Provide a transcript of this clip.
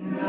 No.